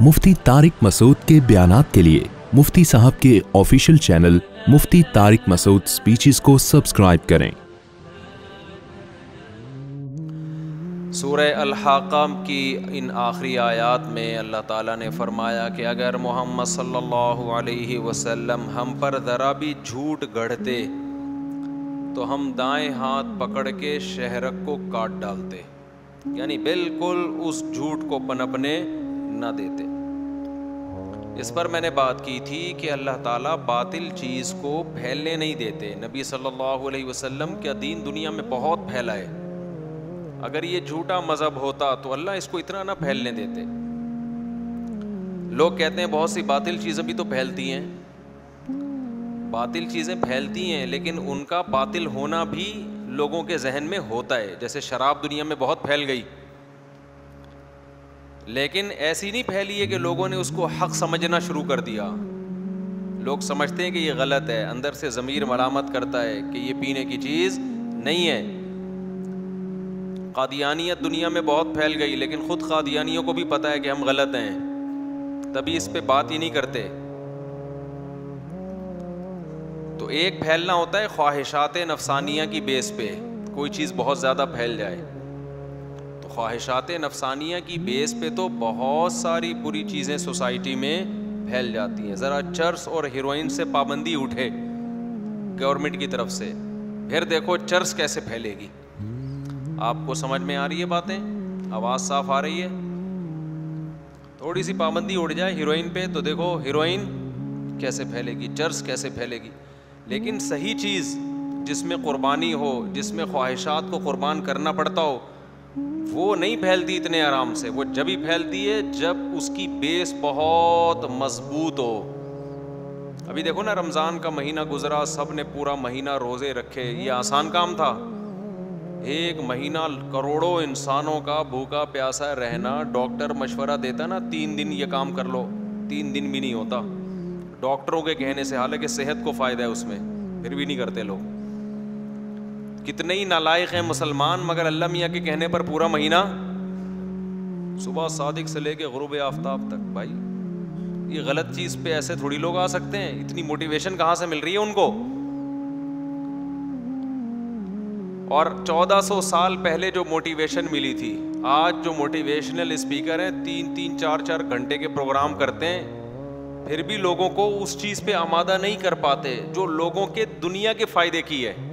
मुफ्ती तारिक मसूद के बयान के लिए मुफ्ती साहब के official channel Mufti Tariq Masood speeches को सब्सक्राइब करें। सूरह अल-हाक़म की इन आखिरी आयात में अल्लाह ताला ने फरमाया कि अगर मोहम्मद सल्लल्लाहु अलैहि वसल्लम हम पर ज़रा भी झूठ गढ़ते तो हम दाएँ हाथ पकड़ के शहरक को काट डालते। यानी बिल्कुल उस झूठ को पनपने न देते। इस पर मैंने बात की थी कि अल्लाह ताला बातिल चीज़ को फैलने नहीं देते। नबी सल्लल्लाहु अलैहि वसल्लम का दीन दुनिया में बहुत फैला है अगर ये झूठा मज़हब होता तो अल्लाह इसको इतना ना फैलने देते। लोग कहते हैं, बहुत सी बातिल चीज़ें भी तो फैलती हैं। बातिल चीज़ें फैलती हैं, लेकिन उनका बातिल होना भी लोगों के जहन में होता है। जैसे शराब दुनिया में बहुत फैल गई। लेकिन ऐसी नहीं फैली है कि लोगों ने उसको हक समझना शुरू कर दिया। लोग समझते हैं कि ये गलत है, अंदर से ज़मीर मरामत करता है कि ये पीने की चीज़ नहीं है। कादियानियत दुनिया में बहुत फैल गई, लेकिन ख़ुद कादियानियों को भी पता है कि हम गलत हैं। तभी इस पे बात ही नहीं करते। तो एक फैलना होता है ख्वाहिशात नफसानिया की बेस पे, कोई चीज़ बहुत ज़्यादा फैल जाए। ख्वाहिशात नफसानिया की बेस पे तो बहुत सारी बुरी चीज़ें सोसाइटी में फैल जाती हैं। ज़रा चर्स और हीरोइन से पाबंदी उठे गवर्नमेंट की तरफ़ से। फिर देखो चर्स कैसे फैलेगी। आपको समझ में आ रही है बातें? आवाज़ साफ़ आ रही है? थोड़ी सी पाबंदी उड़ जाए हीरोइन पे तो देखो हीरोइन कैसे फैलेगी, चर्स कैसे फैलेगी। लेकिन सही चीज़ जिसमें कुर्बानी हो, जिसमें ख्वाहिशात को कुर्बान करना पड़ता हो वो नहीं फैलती इतने आराम से, वो जब ही फैलती है, जब उसकी बेस बहुत मज़बूत हो। अभी देखो ना, रमज़ान का महीना गुजरा सबने पूरा महीना रोज़े रखे, ये आसान काम था। एक महीना करोड़ों इंसानों का भूखा, प्यासा रहना, डॉक्टर मशवरा देता ना, तीन दिन ये काम कर लो, तीन दिन भी नहीं होता। डॉक्टरों के कहने से, हालाँकि सेहत को फ़ायदा है उसमें, फिर भी नहीं करते लोग। कितने ही नालायक हैं मुसलमान, मगर अल्लाह मियाँ के कहने पर पूरा महीना? सुबह सादिक से लेके गुरूब आफ्ताब तक, भाई। ये गलत चीज़ पे ऐसे थोड़ी लोग आ सकते हैं? इतनी मोटिवेशन कहाँ से मिल रही है उनको? और 1400 साल पहले जो मोटिवेशन मिली थी, आज जो मोटिवेशनल स्पीकर हैं, तीन तीन, चार चार घंटे के प्रोग्राम करते हैं, फिर भी लोगों को उस चीज़ पे आमादा नहीं कर पाते, जो लोगों के दुनिया के फ़ायदे की है।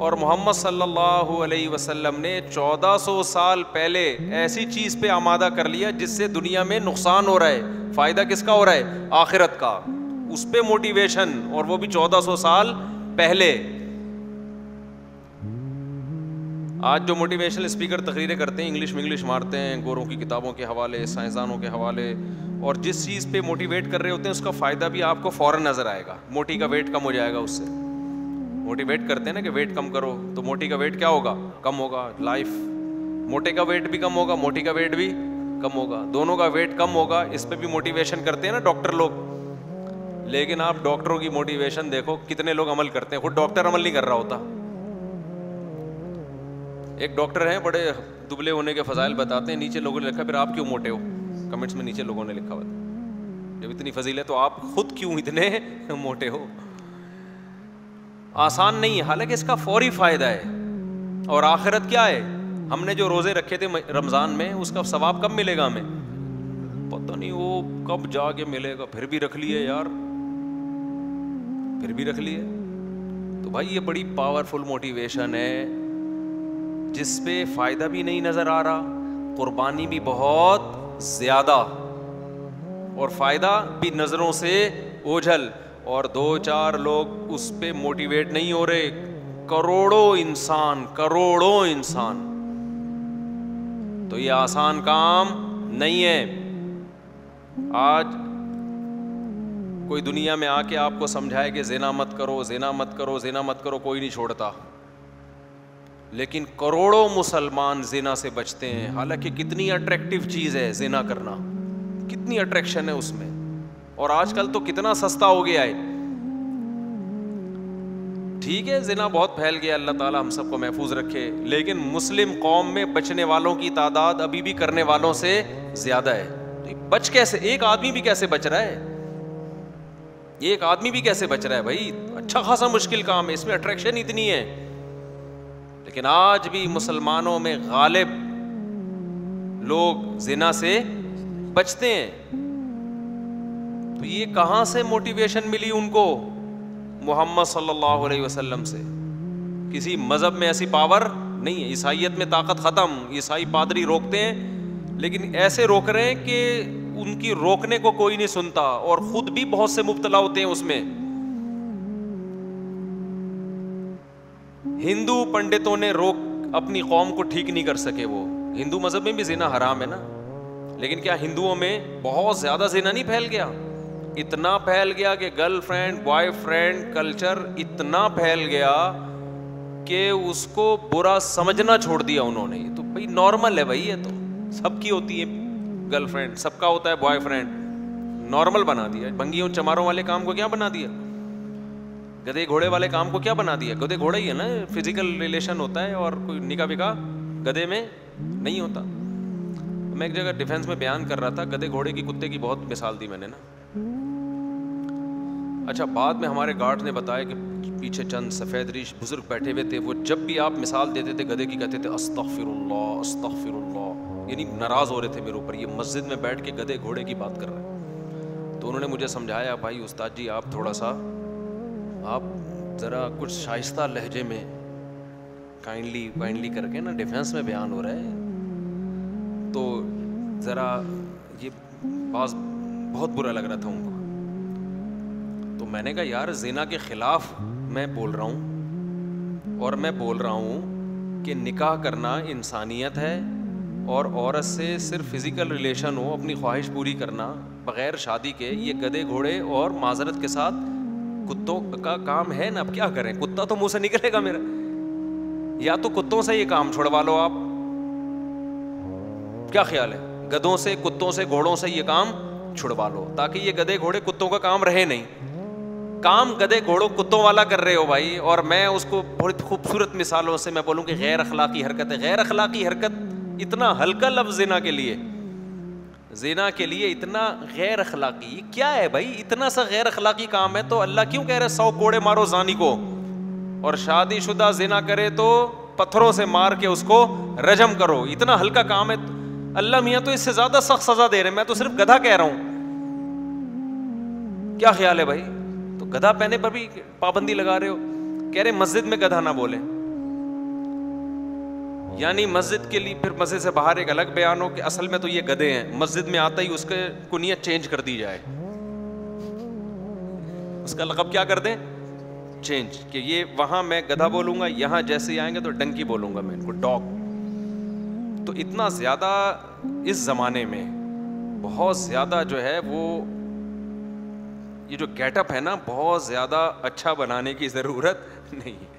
और मोहम्मद सल्लल्लाहु अलैहि वसल्लम ने 1400 साल पहले ऐसी चीज़ पे आमादा कर लिया जिससे दुनिया में नुकसान हो रहा है। फ़ायदा किसका हो रहा है? आखिरत का। उस पर मोटिवेशन और वो भी 1400 साल पहले। आज जो मोटिवेशनल स्पीकर तकरीरें करते हैं, इंग्लिश में इंग्लिश मारते हैं, गोरों की किताबों के हवाले, साइंसदानों के हवाले, और जिस चीज़ पे मोटिवेट कर रहे होते हैं, उसका फ़ायदा भी आपको फ़ौरन नज़र आएगा। मोटी का वेट कम हो जाएगा उससे। मोटिवेट करते हैं ना कि वेट कम करो तो मोटी का वेट क्या होगा? कम होगा लाइफ मोटे का वेट भी कम होगा, मोटी का वेट भी कम होगा. दोनों का वेट कम होगा, इस पर भी मोटिवेशन करते हैं ना डॉक्टर लोग. लेकिन आप डॉक्टरों की मोटिवेशन देखो, कितने लोग अमल करते हैं. खुद डॉक्टर अमल नहीं कर रहा होता. एक डॉक्टर हैं, बड़े दुबले होने के फजाइल बताते हैं, नीचे लोगों ने लिखा, फिर आप क्यों मोटे हो? कमेंट्स में नीचे लोगों ने लिखा जब इतनी फजील है तो आप खुद क्यों इतने मोटे हो? आसान नहीं है। हालाँकि इसका फौरी फ़ायदा है। और आखिरत क्या है? हमने जो रोज़े रखे थे रमज़ान में, उसका सवाब कब मिलेगा हमें? पता नहीं, वो कब जाके मिलेगा। फिर भी रख लिए यार। फिर भी रख लिए। तो भाई ये बड़ी पावरफुल मोटिवेशन है जिस पे फ़ायदा भी नहीं नज़र आ रहा, कुर्बानी भी बहुत ज़्यादा। और फ़ायदा भी नज़रों से ओझल। और दो चार लोग उस पर मोटिवेट नहीं हो रहे। करोड़ों इंसान करोड़ों इंसान। तो ये आसान काम नहीं है। आज कोई दुनिया में आके आपको समझाए कि जेना मत करो, जेना मत करो, जेना मत करो, कोई नहीं छोड़ता। लेकिन करोड़ों मुसलमान जेना से बचते हैं। हालाँकि कितनी अट्रैक्टिव चीज़ है जेना करना। कितनी अट्रैक्शन है उसमें। और आजकल तो कितना सस्ता हो गया है। ठीक है, जिना बहुत फैल गया, अल्लाह ताला हम सबको महफूज रखे, लेकिन मुस्लिम कौम में बचने वालों की तादाद अभी भी करने वालों से ज़्यादा है। तो बच कैसे, एक आदमी भी कैसे बच रहा है? एक आदमी भी कैसे बच रहा है भाई? अच्छा खासा मुश्किल काम है, इसमें अट्रैक्शन इतनी है। लेकिन आज भी मुसलमानों में गालिब लोग जिना से बचते हैं। तो ये कहाँ से मोटिवेशन मिली उनको? मोहम्मद सल्लल्लाहु अलैहि वसल्लम से। किसी मज़हब में ऐसी पावर नहीं है। ईसाइयत में ताकत खत्म। ईसाई पादरी रोकते हैं, लेकिन ऐसे रोक रहे हैं कि उनकी रोकने को कोई नहीं सुनता और खुद भी बहुत से मुब्तला होते हैं उसमें। हिंदू पंडितों ने रोक, अपनी कौम को ठीक नहीं कर सके वो। हिंदू मज़हब में भी जिना हराम है ना। लेकिन क्या हिंदुओं में बहुत ज़्यादा जिना नहीं फैल गया? इतना फैल गया कि गर्लफ्रेंड, बॉयफ्रेंड, कल्चर इतना फैल गया कि उसको बुरा समझना छोड़ दिया उन्होंने। तो भाई नॉर्मल है भाई ये तो। सबकी होती है गर्लफ्रेंड, सबका होता है बॉयफ्रेंड। नॉर्मल बना दिया। भंगियों चमारों वाले काम को क्या बना दिया? गधे घोड़े वाले काम को क्या बना दिया? गधे घोड़े ही है ना फ़िज़िकल रिलेशन होता है और कोई निका बिका गधे में नहीं होता। मैं एक जगह डिफेंस में बयान कर रहा था, गधे घोड़े की कुत्ते की बहुत मिसाल दी मैंने ना। अच्छा बाद में हमारे गार्ड ने बताया कि पीछे चंद सफ़ेद रीश बुज़ुर्ग बैठे हुए थे। वो जब भी आप मिसाल देते थे, गधे की कहते थे अस्तफ़िरुल्लाह अस्तफ़िरुल्लाह यानी नाराज़ हो रहे थे मेरे ऊपर। ये मस्जिद में बैठ के गधे घोड़े की बात कर रहे हैं। तो उन्होंने मुझे समझाया, भाई, उस्ताद जी, आप थोड़ा सा, आप ज़रा कुछ शाइस्ता लहजे में काइंडली काइंडली करके ना डिफेंस में बयान हो रहा है। तो ज़रा ये बात बहुत बुरा लग रहा था उनको। तो मैंने कहा, यार, जिना के ख़िलाफ़ मैं बोल रहा हूँ और मैं बोल रहा हूँ कि निकाह करना इंसानियत है और औरत से सिर्फ़ फ़िज़िकल रिलेशन हो, अपनी ख्वाहिश पूरी करना, बग़ैर शादी के, ये गधे घोड़े और माजरत के साथ कुत्तों का काम है ना? अब क्या करें? कुत्ता तो मुँह से निकलेगा मेरा। या तो कुत्तों से ये काम छुड़वा लो आप। क्या ख्याल है? गधों से, कुत्तों से, घोड़ों से ये काम छुड़वा लो, ताकि ये गधे घोड़े कुत्तों का काम रहे नहीं। काम गधे घोड़ों कुत्तों वाला कर रहे हो भाई, और मैं उसको बहुत खूबसूरत मिसालों से मैं बोलूँ कि गैर अखलाकी हरकत है। गैर अखलाकी हरकत इतना हल्का लफ्ज जिना के लिए, जिना के लिए इतना गैर अखलाकी। क्या है भाई? इतना सा गैर अखलाकी काम है तो अल्लाह क्यों कह रहे सौ कोड़े मारो जानी को। और शादीशुदा जिना करे तो पत्थरों से मार के उसको रजम करो। इतना हल्का काम है अल्लाह मियाँ तो इससे ज़्यादा सख्त सजा दे रहे हैं। मैं तो सिर्फ़ गधा कह रहा हूँ। क्या ख्याल है भाई? तो गधा पहने पर भी पाबंदी लगा रहे हो? कह रहे मस्जिद में गधा ना बोले। यानी मस्जिद के लिए फिर मस्जिद से बाहर एक अलग बयान हो कि असल में तो ये गधे हैं। मस्जिद में आता ही उसके कुनियत चेंज कर दी जाए। उसका लकब क्या कर दें? चेंज। कि ये वहाँ मैं गधा बोलूँगा, यहाँ जैसे आएँगे तो डंकी बोलूँगा मैं इनको, डॉग। तो इतना ज़्यादा इस जमाने में, बहुत ज़्यादा जो है वो, ये जो गेटअप है ना, बहुत ज़्यादा अच्छा बनाने की ज़रूरत नहीं है।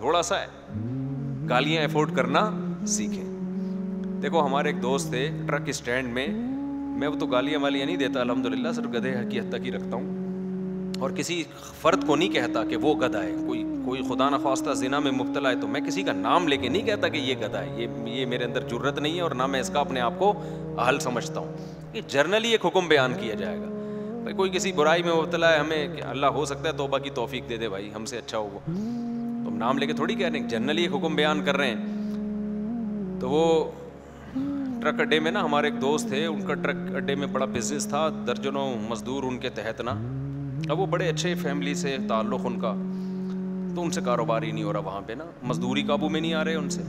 थोड़ा सा गालियाँ अफोर्ड करना सीखें। देखो, हमारे एक दोस्त थे, ट्रक स्टैंड में। मैं वो तो गालियाँ वालियाँ नहीं देता, अल्हम्दुलिल्लाह, सिर्फ़ गधे की हद तक ही रखता हूँ। और किसी फ़र्द को नहीं कहता कि वो गधा है। कोई कोई खुदा न खास्ता जिना में मुबतला है तो मैं किसी का नाम लेके नहीं कहता कि ये गधा है। ये ये मेरे अंदर ज़रूरत नहीं है और ना मैं इसका अपने आप को अहल समझता हूँ। कि जर्नली एक हुक्म बयान किया जाएगा। भाई कोई किसी बुराई में मुबतला है, हमें अल्लाह हो सकता है तोबा की तोफीक दे दे भाई, हमसे अच्छा हो वो। तुम नाम लेके थोड़ी कह रहे हैं जनरली एक हुक्म बयान कर रहे हैं। तो वो ट्रक अड्डे में ना, हमारे एक दोस्त थे, उनका ट्रक अड्डे में बड़ा बिज़नेस था, दर्जनों मजदूर उनके तहत ना। अब वो बड़े अच्छे फैमिली से ताल्लुक़ उनका तो उनसे कारोबार ही नहीं हो रहा वहाँ पे ना। मजदूरी काबू में नहीं आ रहे उनसे।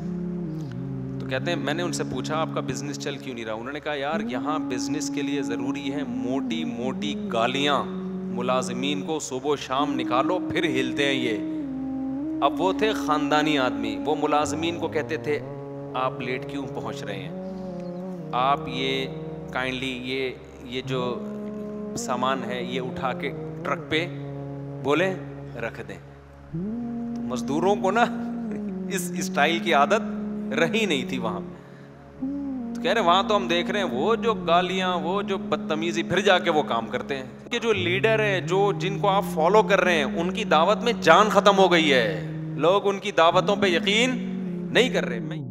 तो कहते हैं, मैंने उनसे पूछा, आपका बिज़नेस चल क्यों नहीं रहा? उन्होंने कहा, यार, यहाँ बिज़नेस के लिए ज़रूरी है मोटी मोटी गालियाँ। मुलाजमीन को सुबह शाम निकालो, फिर हिलते हैं ये। अब वो थे ख़ानदानी आदमी। वो मुलाजमीन को कहते थे, आप लेट क्यों पहुँच रहे हैं? आप ये काइंडली ये ये जो सामान है, ये उठा के ट्रक पे बोले, रख दें। तो मज़दूरों को ना इस स्टाइल की आदत रही नहीं थी वहाँ। तो कह रहे, वहाँ तो हम देख रहे हैं, वो जो गालियाँ, वो जो बदतमीजी, फिर जाके वो काम करते हैं। कि जो लीडर है, जो जिनको आप फॉलो कर रहे हैं, उनकी दावत में जान खत्म हो गई है। लोग उनकी दावतों पे यकीन नहीं कर रहे। मैं